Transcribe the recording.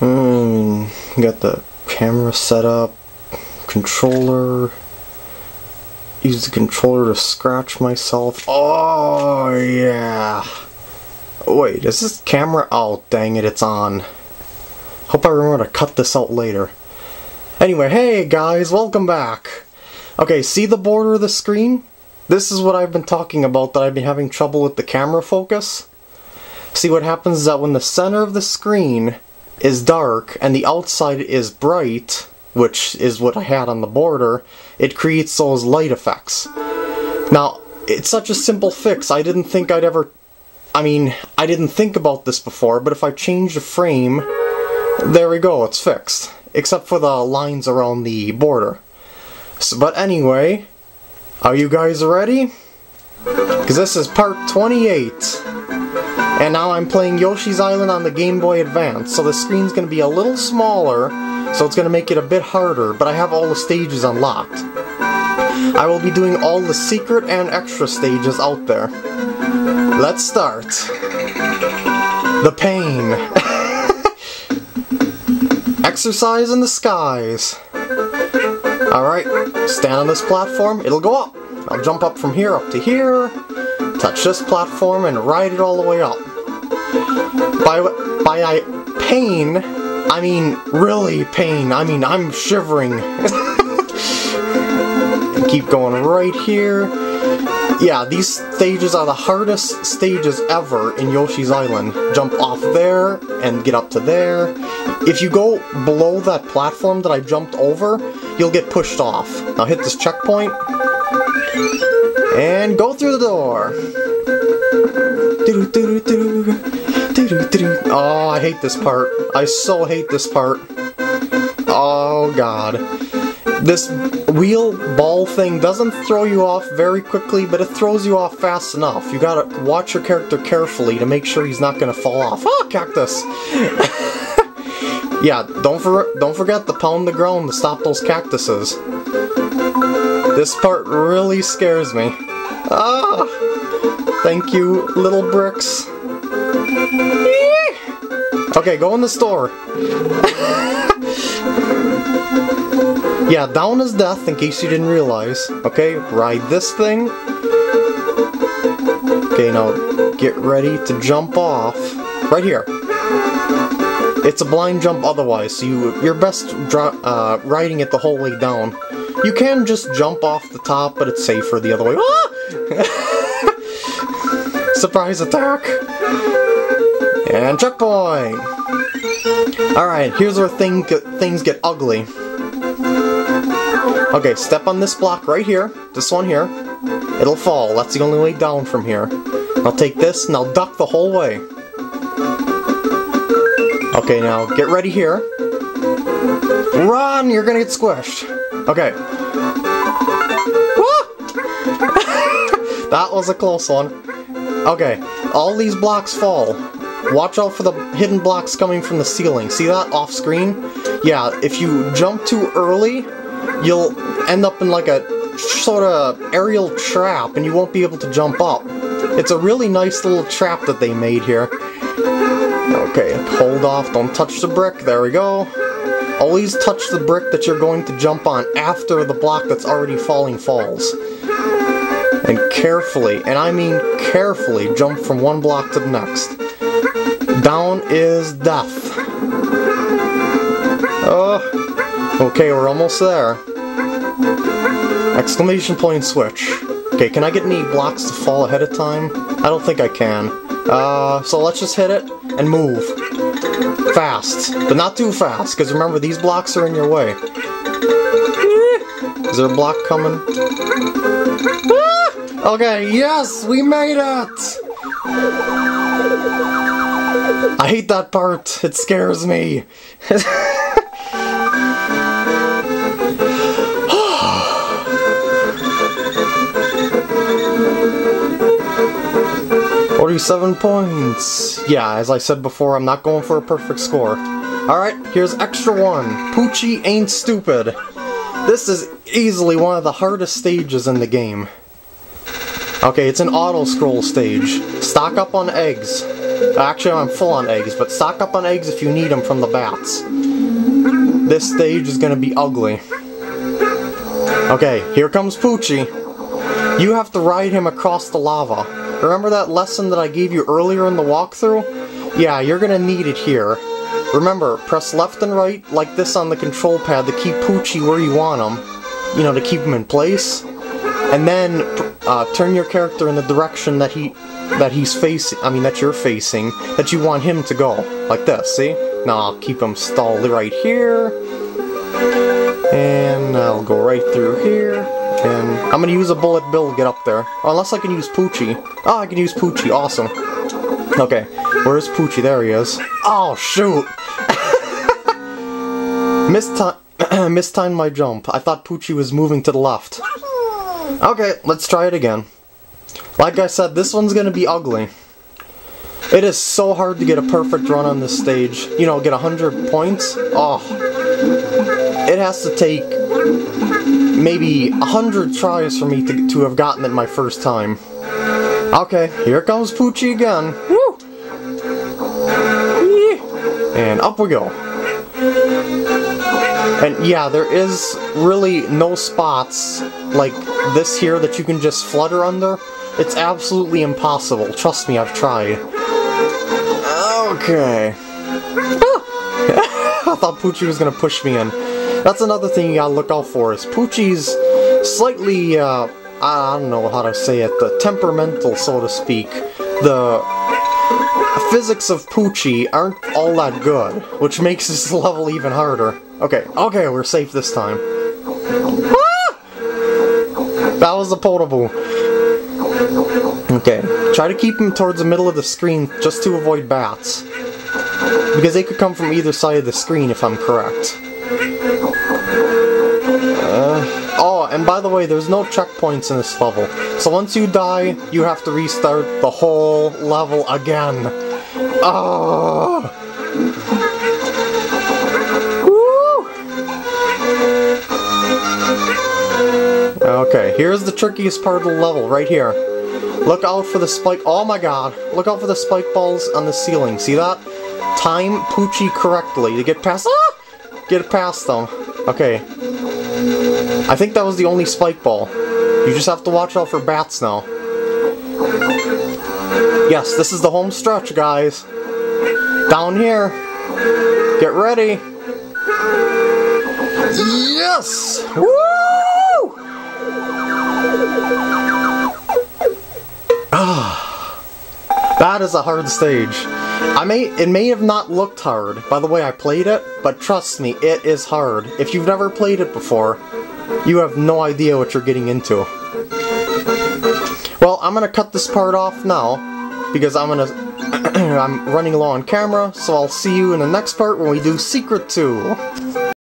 Hmm, got the camera set up, controller. Use the controller to scratch myself. Oh, yeah. Wait, is this camera? Oh, dang it, it's on. Hope I remember to cut this out later. Anyway, hey guys, welcome back. Okay, see the border of the screen? This is what I've been talking about that I've been having trouble with the camera focus. See what happens is that when the center of the screen is dark and the outside is bright, which is what I had on the border, it creates those light effects. Now, it's such a simple fix, I didn't think I'd ever... I mean, I didn't think about this before, but if I change the frame, there we go, it's fixed. Except for the lines around the border. So, but anyway, are you guys ready? Because this is part 28. And now I'm playing Yoshi's Island on the Game Boy Advance, so the screen's going to be a little smaller, so it's going to make it a bit harder, but I have all the stages unlocked. I will be doing all the secret and extra stages out there. Let's start. The pain. Exercise in the skies. Alright, stand on this platform, it'll go up. I'll jump up from here up to here, touch this platform, and ride it all the way up. By, by pain, I mean really pain. I mean, I'm shivering. keep going right here. Yeah, these stages are the hardest stages ever in Yoshi's Island. Jump off there and get up to there. If you go below that platform that I jumped over, you'll get pushed off. Now hit this checkpoint and go through the door. Oh, I hate this part. I so hate this part. Oh god. This wheel ball thing doesn't throw you off very quickly, but it throws you off fast enough. You gotta watch your character carefully to make sure he's not gonna fall off. Oh, cactus! yeah, don't for don't forget to pound the ground to stop those cactuses. This part really scares me. Ah! Thank you, little bricks. Okay, go in the store. yeah, down is death, in case you didn't realize. Okay, ride this thing. Okay, now get ready to jump off. Right here. It's a blind jump otherwise, so you, you're best uh, riding it the whole way down. You can just jump off the top, but it's safer the other way. Ah! Surprise attack! And checkpoint! Alright, here's where thing things get ugly. Okay, step on this block right here, this one here. It'll fall, that's the only way down from here. I'll take this and I'll duck the whole way. Okay, now get ready here. Run! You're gonna get squished. Okay. that was a close one. Okay, all these blocks fall. Watch out for the hidden blocks coming from the ceiling. See that off screen? Yeah, if you jump too early, you'll end up in like a sort of aerial trap and you won't be able to jump up. It's a really nice little trap that they made here. Okay, hold off, don't touch the brick, there we go. Always touch the brick that you're going to jump on after the block that's already falling falls. Carefully, and I mean carefully, jump from one block to the next. Down is death. Oh, okay, we're almost there. Exclamation point switch. Okay, can I get any blocks to fall ahead of time? I don't think I can. Uh, so let's just hit it and move. Fast, but not too fast, because remember, these blocks are in your way. Is there a block coming? Okay, yes, we made it! I hate that part. It scares me. Forty-seven points. Yeah, as I said before, I'm not going for a perfect score. Alright, here's extra one. Poochy ain't stupid. This is easily one of the hardest stages in the game. Okay, it's an auto-scroll stage. Stock up on eggs. Actually, I'm full on eggs, but stock up on eggs if you need them from the bats. This stage is gonna be ugly. Okay, here comes Poochy. You have to ride him across the lava. Remember that lesson that I gave you earlier in the walkthrough? Yeah, you're gonna need it here. Remember, press left and right like this on the control pad to keep Poochy where you want him. You know, to keep him in place. And then uh, turn your character in the direction that he that he's facing, I mean that you're facing, that you want him to go. Like this, see? Now I'll keep him stalled right here. And I'll go right through here. And I'm gonna use a bullet bill to get up there. Unless I can use Poochy. Oh, I can use Poochy, awesome. Okay, where's Poochy? There he is. Oh, shoot! Mistime, mistimed my jump. I thought Poochy was moving to the left. Okay, let's try it again. Like I said, this one's gonna be ugly. It is so hard to get a perfect run on this stage. You know, get 100 points. Oh. It has to take maybe 100 tries for me to, to have gotten it my first time. Okay, here comes Poochy again. Woo! And up we go. And yeah, there is really no spots like this here that you can just flutter under. It's absolutely impossible. Trust me, I've tried. Okay. I thought Poochy was gonna push me in. That's another thing you gotta look out for, is Poochy's slightly, uh, I don't know how to say it, the temperamental, so to speak. The physics of Poochy aren't all that good, which makes this level even harder. Okay, okay, we're safe this time. Ah! That was the potable. Okay, try to keep him towards the middle of the screen just to avoid bats. Because they could come from either side of the screen if I'm correct. And by the way, there's no checkpoints in this level. So once you die, you have to restart the whole level again. Oh! Okay, here's the trickiest part of the level, right here. Look out for the spike- oh my god, look out for the spike balls on the ceiling, see that? Time Poochy correctly to get past- ah! Get past them. Okay. I think that was the only spike ball. You just have to watch out for bats now. Yes, this is the home stretch, guys. Down here. Get ready. Yes! Woo! Ah. that is a hard stage. I may it may have not looked hard by the way I played it, but trust me, it is hard. If you've never played it before, you have no idea what you're getting into. Well, I'm gonna cut this part off now because I'm gonna I'm running low on camera, so I'll see you in the next part when we do Secret 2.